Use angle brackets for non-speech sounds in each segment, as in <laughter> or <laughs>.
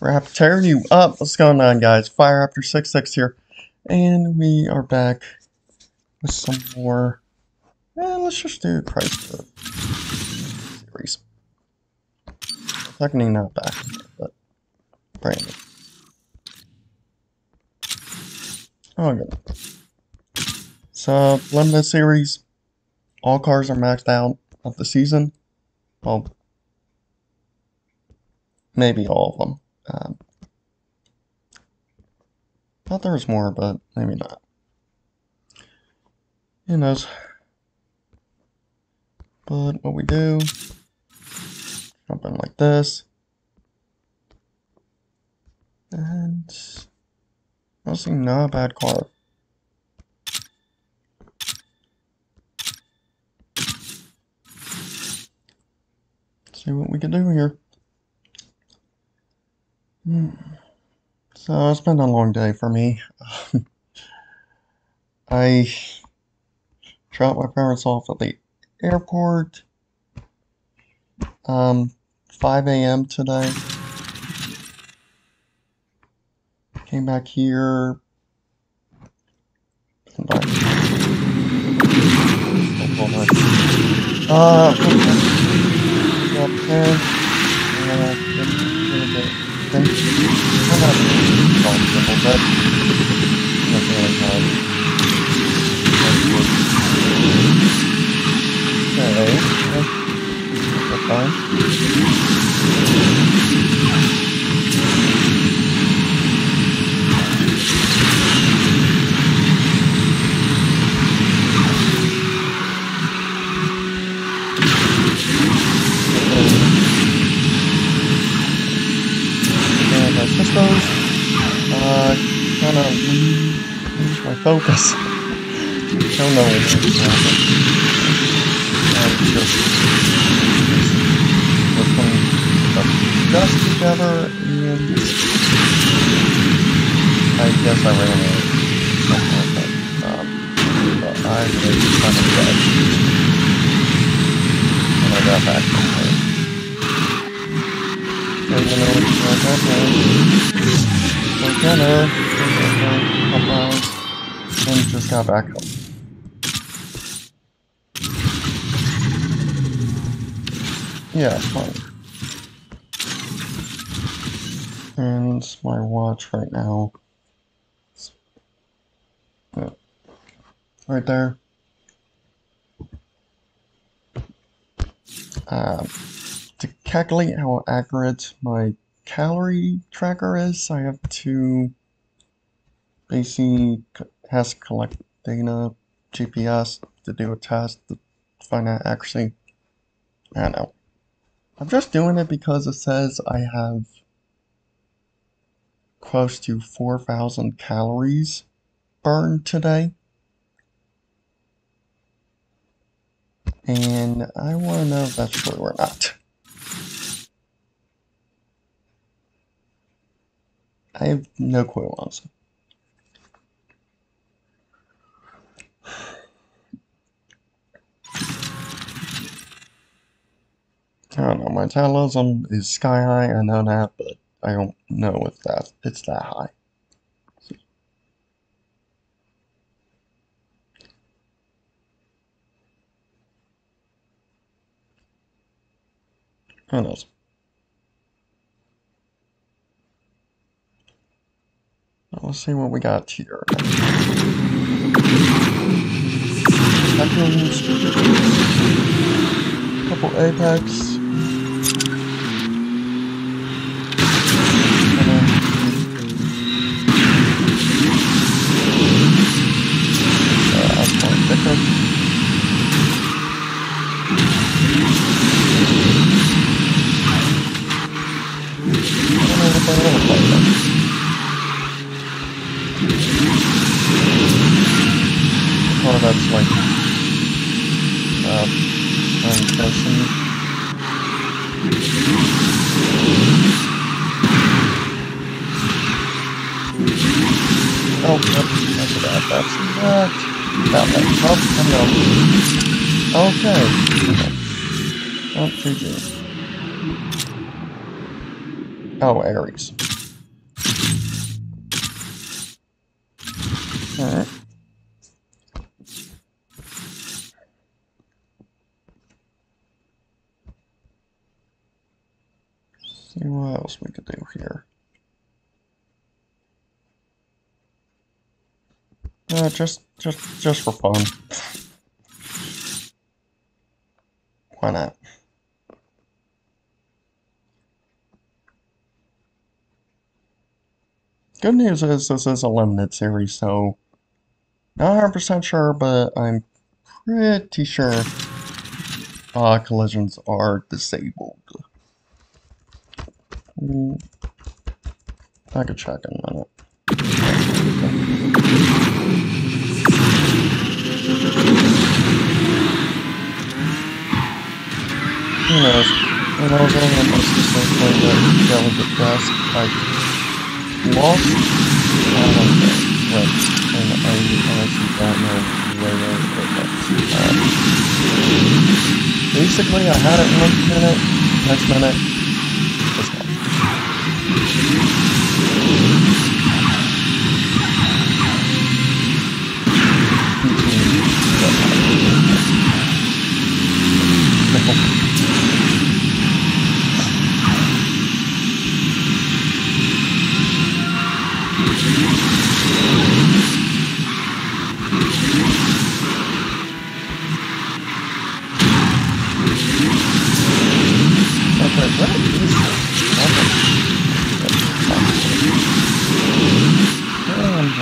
Rap tearing you up. What's going on, guys? FireRaptor 66 here. And we are back with some more. Eh, let's just do Chrysler series. Technically not back, but brand new. Oh, good. So, limited series. All cars are maxed out of the season. Well, maybe all of them. Um, thought there was more, but maybe not. Who knows? But what we do, jump in like this. And honestly not a bad car. See what we can do here. So it's been a long day for me. <laughs> I dropped my parents off at the airport. Um, 5 a.m. today. Came back here. Uh, up there. Uh, think I'm not comfortable, but not really hard. Okay, that's those, my focus. Don't know what's happening. I'm just looking dust together, and I guess I ran away. Um, but I was kind of dead. When I got back from there. And then I was like, okay. Come and just got back. Yeah, fine. And my watch right now. Right there. Uh, to calculate how accurate my calorie tracker is. I have to basically has collect data, GPS to do a test to find out accuracy. I don't know. I'm just doing it because it says I have close to 4,000 calories burned today. And I want to know if that's true or not. I have no clue, honestly. I don't know, my metabolism is sky high, I know that, but I don't know if that it's that high. Who knows? Let's see what we got here. Couple Apex. Oh, Ares. Alright. See what else we could do here. Uh, just, just, just for fun. Good news is this is a limited series, so not 100% sure, but I'm pretty sure uh, collisions are disabled. Mm, I could check in a minute. Who knows? When I was on the most of the play that delicate desk, I lost all of the and I honestly don't know where it went. Um, basically, I had it one minute, next minute, it's gone.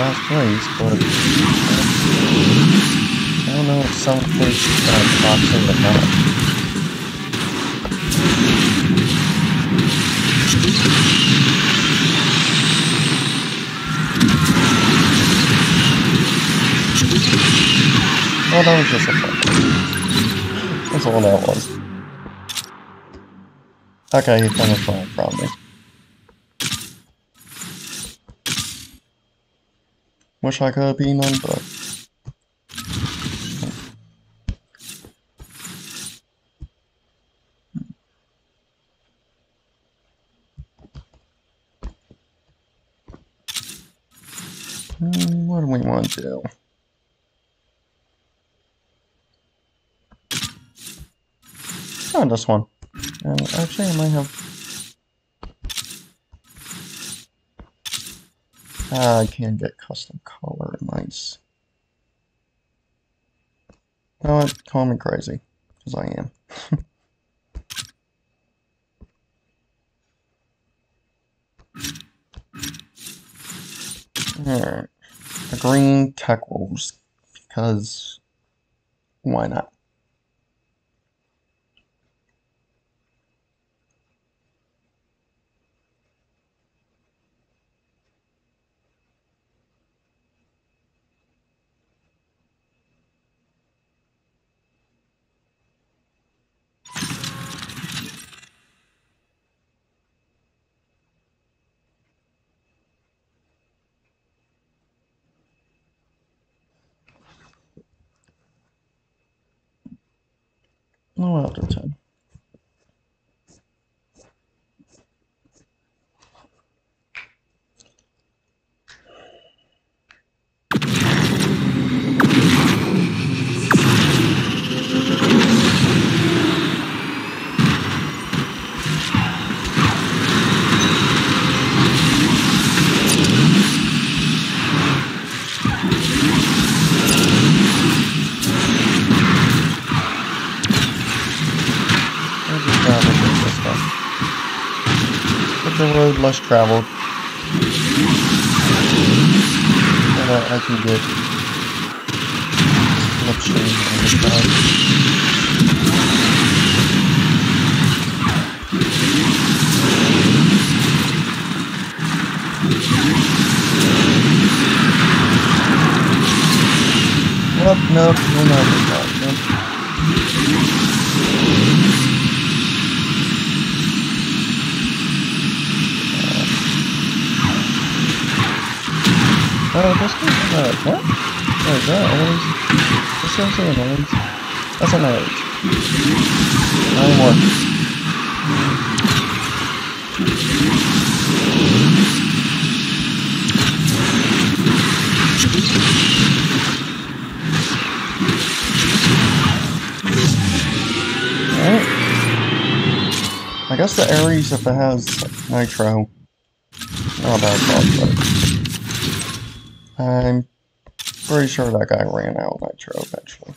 Last place, but I don't know if some place kind of pops uh, in the map. Oh, that was just a fun. That's all that was. Okay, he finished flying from me. Wish I could be none, but... Hmm, what do we want to do? Oh, this one. Actually, I might have Ah, I can get custom color. Nice. You know what? Call me crazy. Because I am. <laughs> Alright. The green tech wolves. Because why not? No out of 10. the road less traveled. And I, I can get slipstream on the side. Nope, nope, we're. Oh, no, this one's not. What? No, is that orange? This one's an orange. That's an orange. Nine one. Alright. I guess the Ares, if it has nitro, not a bad thought, but... I'm pretty sure that guy ran out of nitro eventually.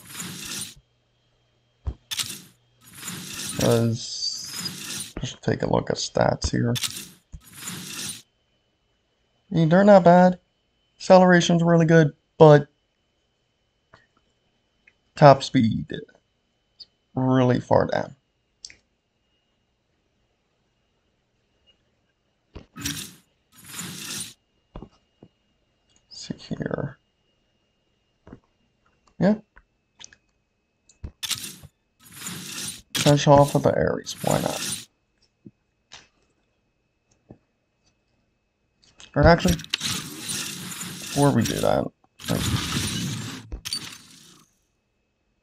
Let's just take a look at stats here. I mean, they're not bad. Acceleration's really good, but top speed is really far down. Here. Yeah. Finish off with the Ares, why not? Or actually, before we do that,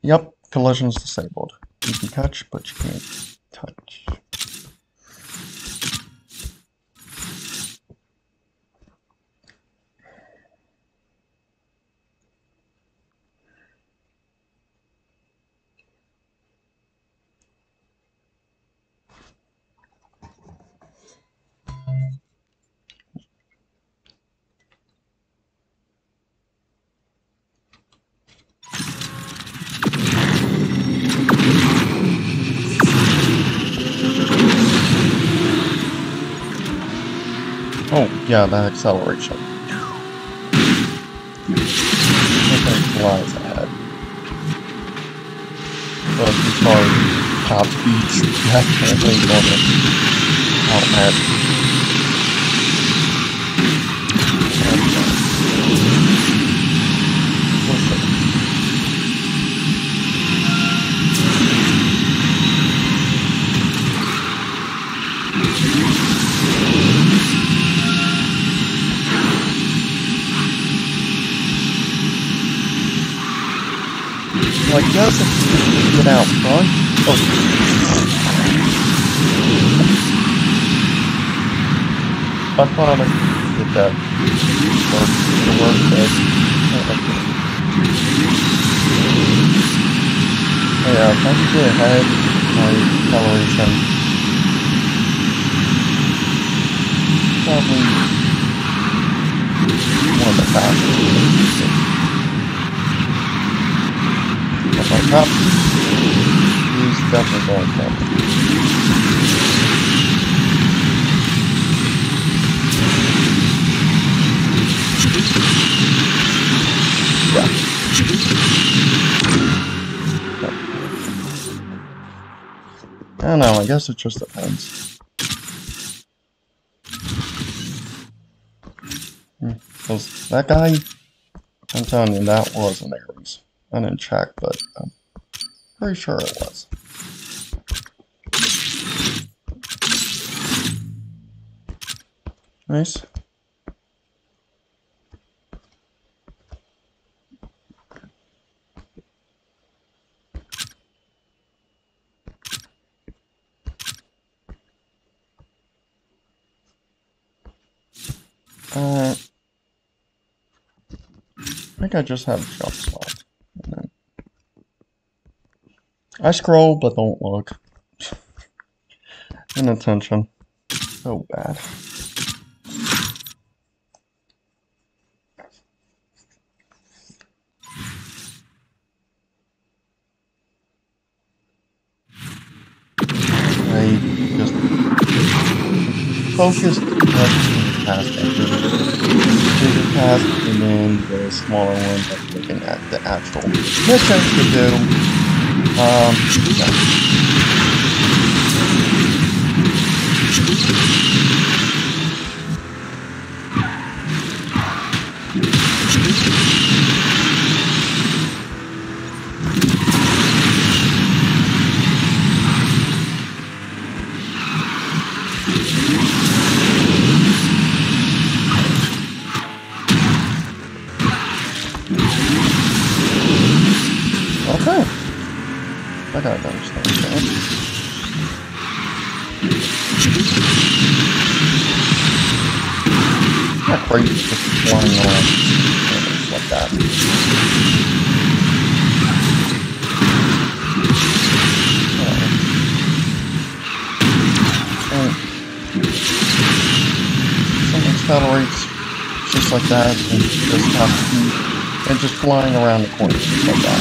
yep, collision's disabled. You can touch, but you can't touch. Yeah, that acceleration. Flies ahead. But as far as definitely going to automatic. Like, Joseph get out front. Oh. I thought I did that. Or the work. Yeah, if I could get ahead my acceleration. Probably one of the fastest. I don't know, I guess it just depends. Because hmm, that guy, I'm telling you, that was an Ares. I didn't check, but I'm pretty sure it was. Nice. Uh, I think I just have jump slot. I scroll, but don't look. Inattention. So bad. I just focused on the past bigger task and then the smaller ones like looking at the actual missions to do um, I It accelerates just like that, and just and just flying around the corner just like that.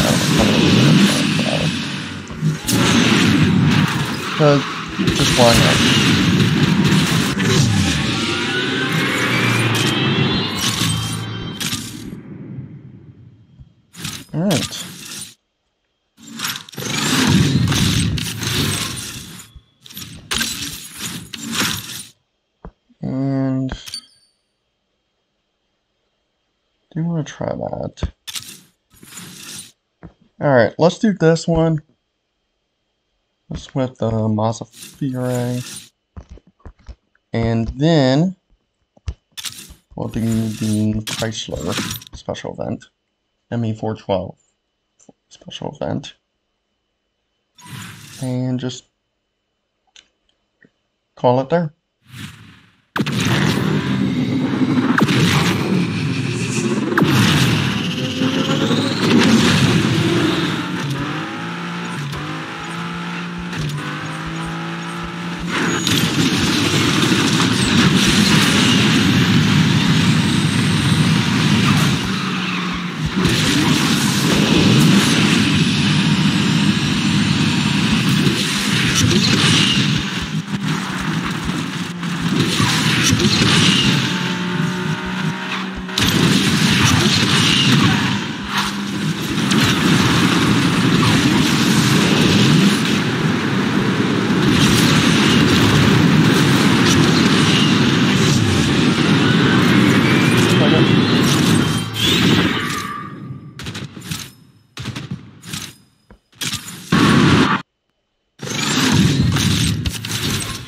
I don't know. Just flying around. Try that. Alright, let's do this one. This with the uh, Mazda Furai. And then we'll do the Chrysler special event. ME412 special event. And just call it there.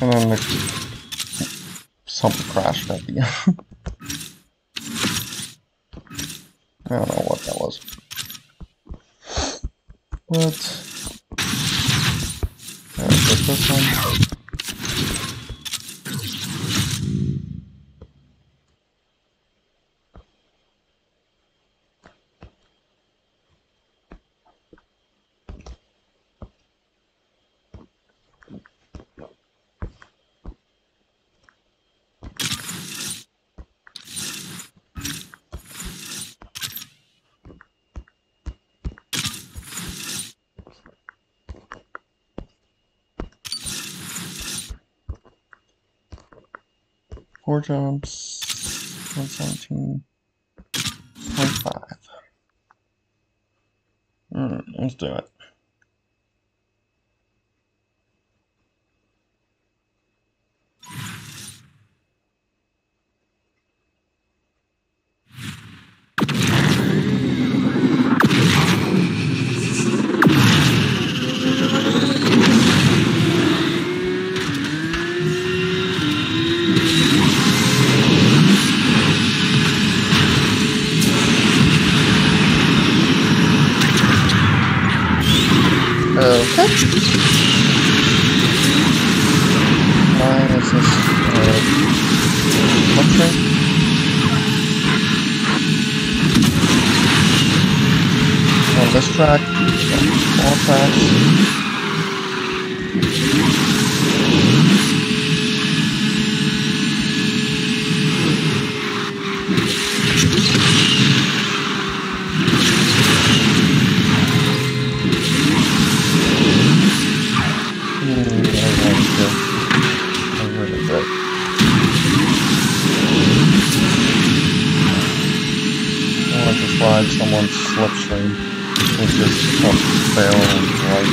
And then the, something crashed at the end. I don't know what that was. But, yeah, this Jumps, 117.5. Mm, let's do it. On this track, all tracks. someone's slipstream is just a fail right.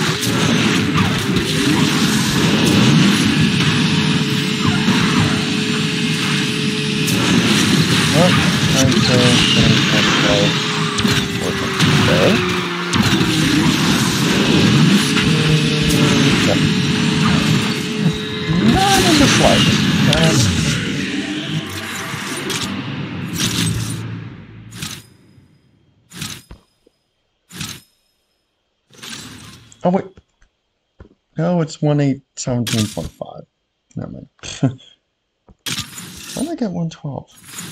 Well, time to No, it's 1817.5. Never mind. <laughs> Why did I get 112?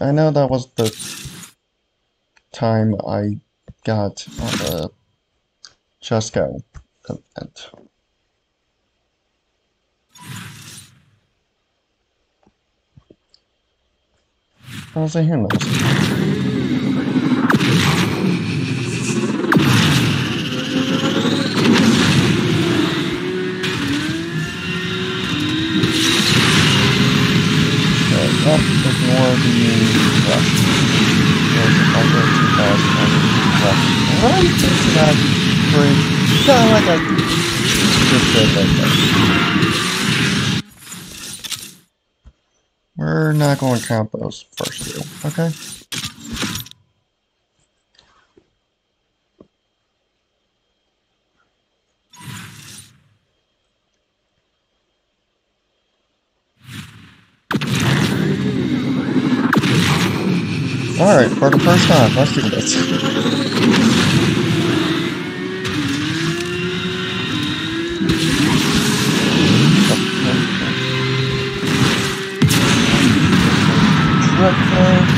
I know that was the time I got on the Just event. How's I hear noise? We're not going to count those first two, okay? Alright, for the first time, let's do this. Oh,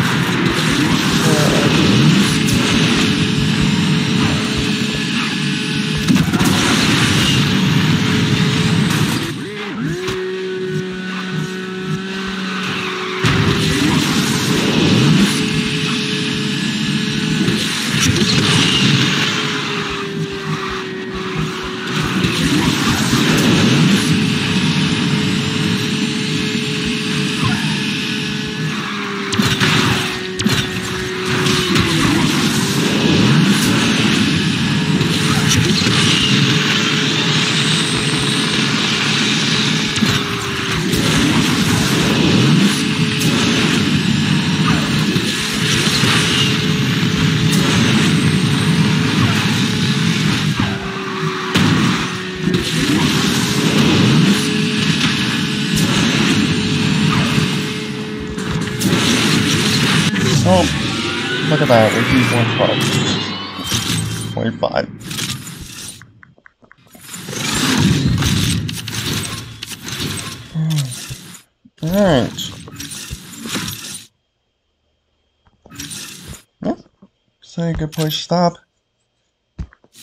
112. 25. Alright. Yeah, say good place to stop.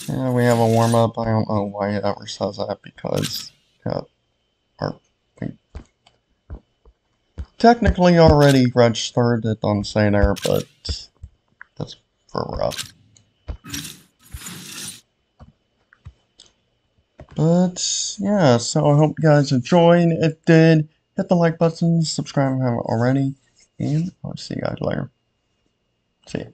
Yeah, we have a warm up. I don't know why it ever says that because yeah, our technically already registered. It doesn't say there, but that's for rough. But yeah, so I hope you guys enjoyed. It did. Hit the like button, subscribe if you haven't already, and I'll see you guys later. See ya.